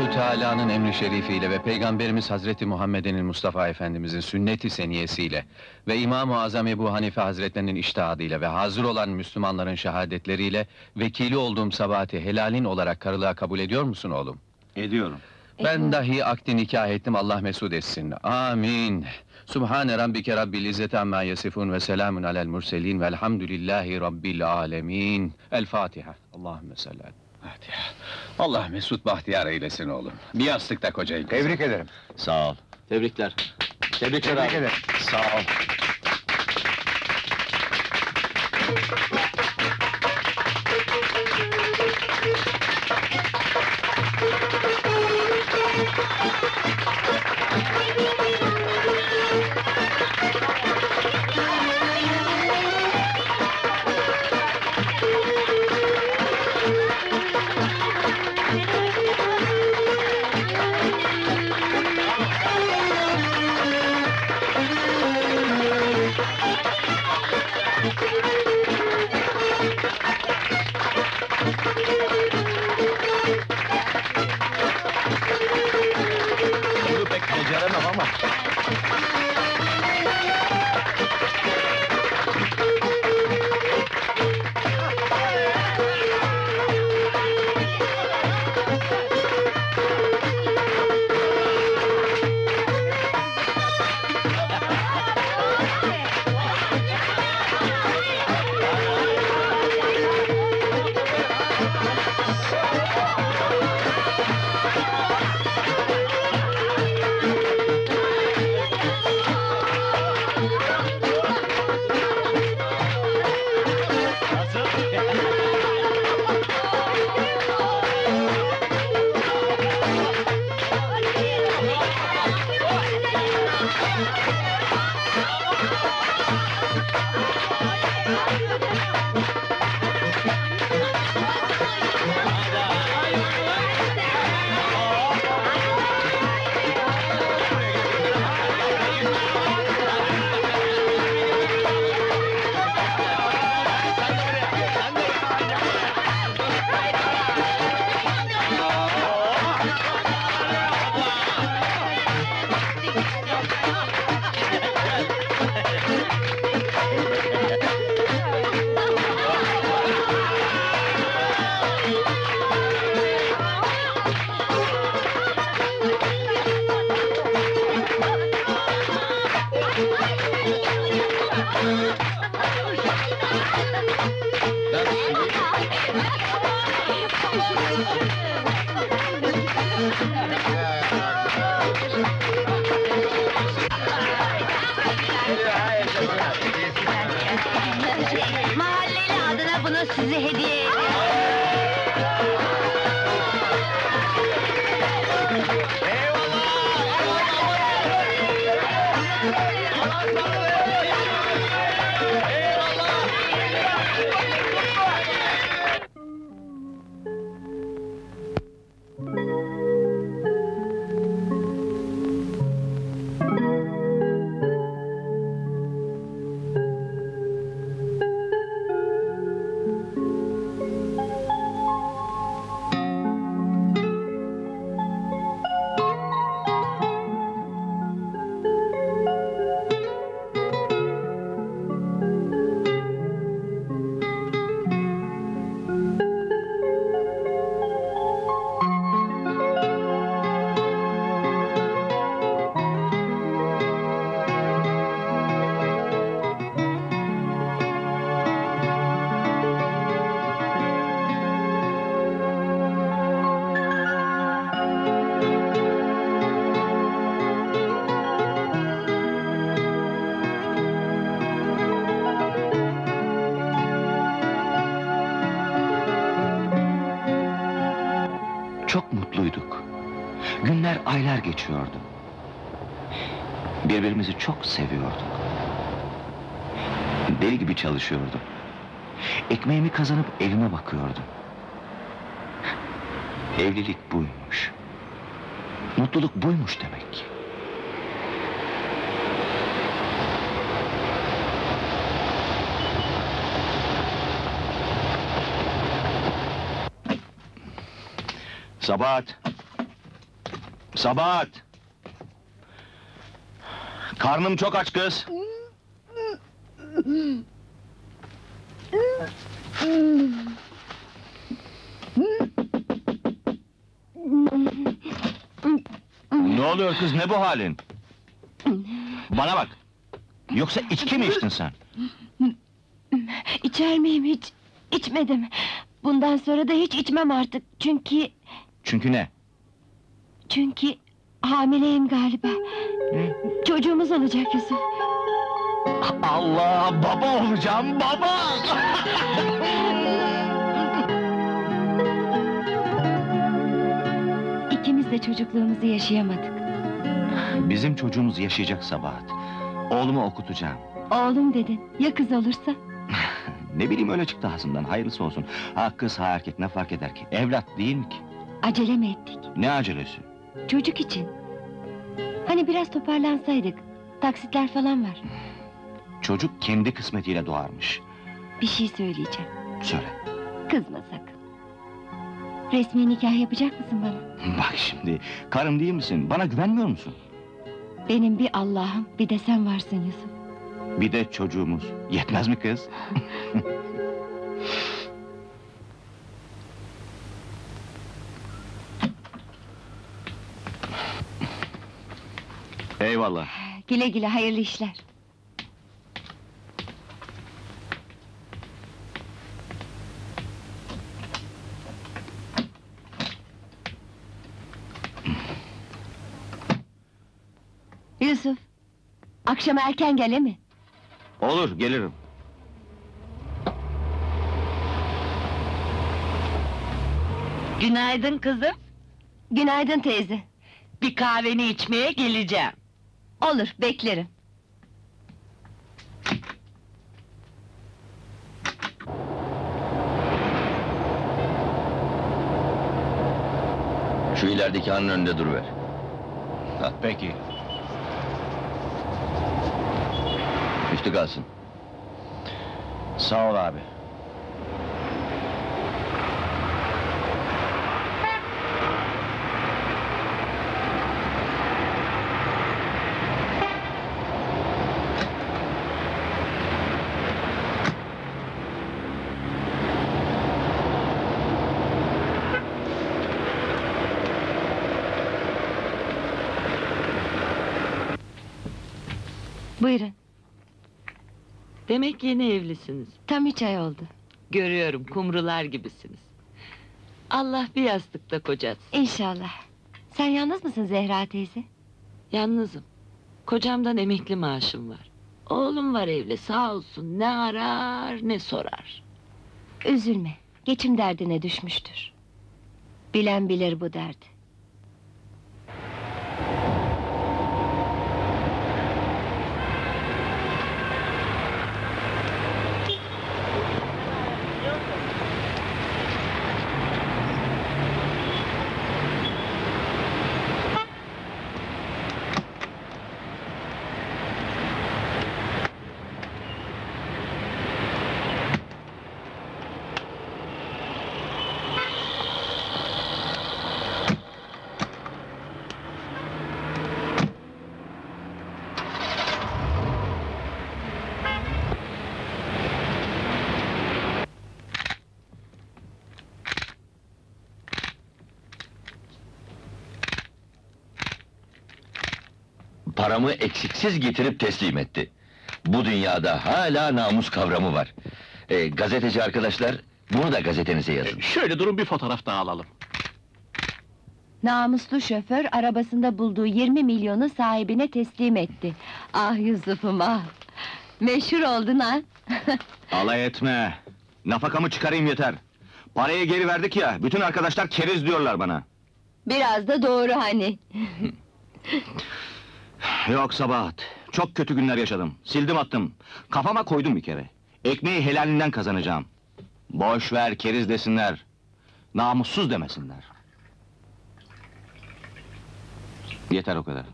Allah'ın emri şerifiyle ve Peygamberimiz Hazreti Muhammed'in Mustafa Efendimizin sünneti seniyesiyle ve İmam-ı Azam Ebu Hanife Hazretlerinin iştihadıyla ve hazır olan Müslümanların şehadetleriyle vekili olduğum sabahati helalin olarak karılığa kabul ediyor musun oğlum? Ediyorum. Ben dahi akdi nikah ettim Allah mesud etsin. Amin. Subhane rabbike rabbil izzeti amma yasifun ve selamun alel murselin velhamdülillahi rabbil alemin. El Fatiha. Allahümme salli aleyhi. Fatiha. Allah mesut bahtiyar eylesin oğlum. Bir yastıkta kocayın. Tebrik ederim. Sağ ol. Tebrikler. Tebrikler Tebrik ederim. Sağ ol. Mahalleli adına bunu size hediye ediyorum. Çok mutluyduk. Günler, aylar geçiyordu. Birbirimizi çok seviyorduk. Deli gibi çalışıyordum. Ekmeğimi kazanıp evime bakıyordum. Evlilik buymuş. Mutluluk buymuş demek ki. Sabahat. Sabahat! Karnım çok aç kız. Ne oluyor kız, ne bu halin? Bana bak! Yoksa içki mi içtin sen? İçer miyim hiç? İçmedim. Bundan sonra da hiç içmem artık. Çünkü... Çünkü ne? Çünkü hamileyim galiba. Çocuğumuz olacak Yusuf. Allah, baba olacağım, baba! İkimiz de çocukluğumuzu yaşayamadık. Bizim çocuğumuz yaşayacak Sabahat. Oğlumu okutacağım. Oğlum dedin. Ya kız olursa? Ne bileyim öyle çıktı ağzımdan, hayırlısı olsun. Ha kız ha erkek ne fark eder ki? Evlat değil mi ki? Acele mi ettik? Ne acelesi? Çocuk için. Hani biraz toparlansaydık. Taksitler falan var. Çocuk kendi kısmetiyle doğarmış. Bir şey söyleyeceğim. Söyle. Kızma sakın. Resmi nikah yapacak mısın bana? Bak şimdi, karım değil misin? Bana güvenmiyor musun? Benim bir Allah'ım, bir de sen varsın Yusuf. Bir de çocuğumuz. Yetmez mi kız? Eyvallah. Güle güle, hayırlı işler. Yusuf, akşam erken gele mi? Olur, gelirim. Günaydın kızım. Günaydın teyze. Bir kahveni içmeye geleceğim. Olur, beklerim. Şu ilerideki hanın önünde duruver. Peki. Üstü kalsın. Sağ ol abi. Buyurun, Demek yeni evlisiniz. tam üç ay oldu. Görüyorum kumrular gibisiniz. Allah bir yastıkta kocatsın. İnşallah. Sen yalnız mısın Zehra teyze? Yalnızım. Kocamdan emekli maaşım var. Oğlum var evli sağ olsun ne arar ne sorar. Üzülme, geçim derdine düşmüştür. Bilen bilir bu derdi. Paramı eksiksiz getirip teslim etti. Bu dünyada hala namus kavramı var. Ee, gazeteci arkadaşlar, bunu da gazetenize yazın. Şöyle durun bir fotoğraf daha alalım. Namuslu şoför arabasında bulduğu 20 milyonu sahibine teslim etti. Ah Yusuf'um ah! Meşhur oldun ha! Alay etme. Nafakamı çıkarayım yeter. Parayı geri verdik ya, bütün arkadaşlar keriz diyorlar bana. Biraz da doğru hani. Yok Sabahat, çok kötü günler yaşadım. Sildim attım. Kafama koydum bir kere. Ekmeği helalinden kazanacağım. Boş ver keriz desinler. Namussuz demesinler. Yeter o kadar.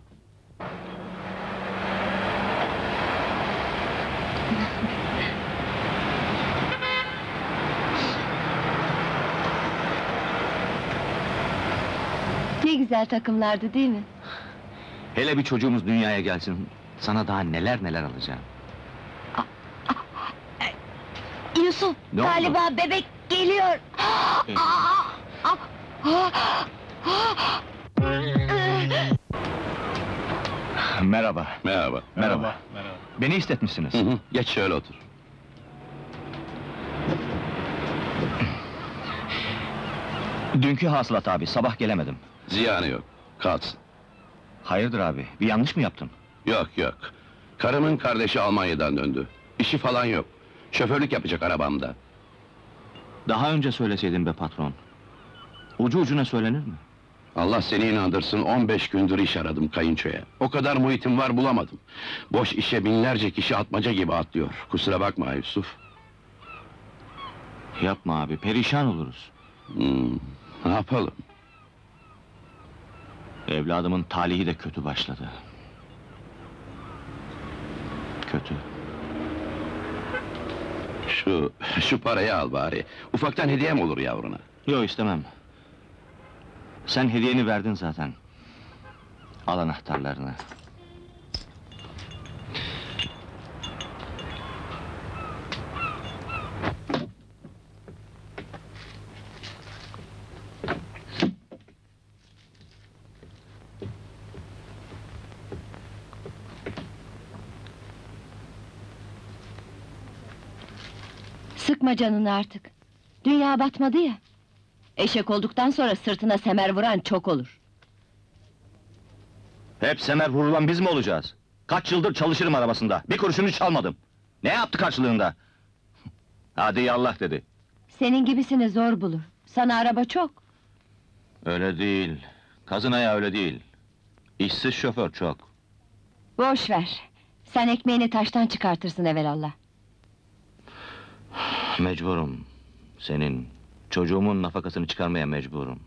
Ne güzel takımlardı değil mi? Hele bir çocuğumuz dünyaya gelsin. Sana daha neler neler alacağım. Yusuf, Ne oldu? galiba bebek geliyor. Ee? Merhaba. Merhaba. Merhaba. Beni istetmişsiniz. Hı hı, Geç şöyle otur. Dünkü hasılat abi, sabah gelemedim. Ziyanı yok. Kalsın. Hayırdır abi, bir yanlış mı yaptım? Yok yok. Karımın kardeşi Almanya'dan döndü. İşi falan yok. Şoförlük yapacak arabamda. Daha önce söyleseydin be patron. Ucu ucuna söylenir mi? Allah seni inandırsın 15 gündür iş aradım kayınçoya. O kadar muhitim var bulamadım. Boş işe binlerce kişi atmaca gibi atlıyor. Kusura bakma Yusuf. Yapma abi, perişan oluruz. Hmm, ne yapalım? Evladımın talihi de kötü başladı. Kötü. Şu, şu parayı al bari. Ufaktan hediyem olur yavruna. Yok istemem. Sen hediyeni verdin zaten. Al anahtarlarını. Sıkma canını artık. Dünya batmadı ya. Eşek olduktan sonra sırtına semer vuran çok olur. Hep semer vurulan biz mi olacağız? Kaç yıldır çalışırım arabasında. Bir kuruşunu çalmadım. Ne yaptı karşılığında? Hadi yallah dedi. Senin gibisini zor bulur. Sana araba çok. Öyle değil. Kazın ayağı öyle değil. İşsiz şoför çok. Boş ver. Sen ekmeğini taştan çıkartırsın evelallah. Mecburum. Senin, çocuğumun nafakasını çıkarmaya mecburum.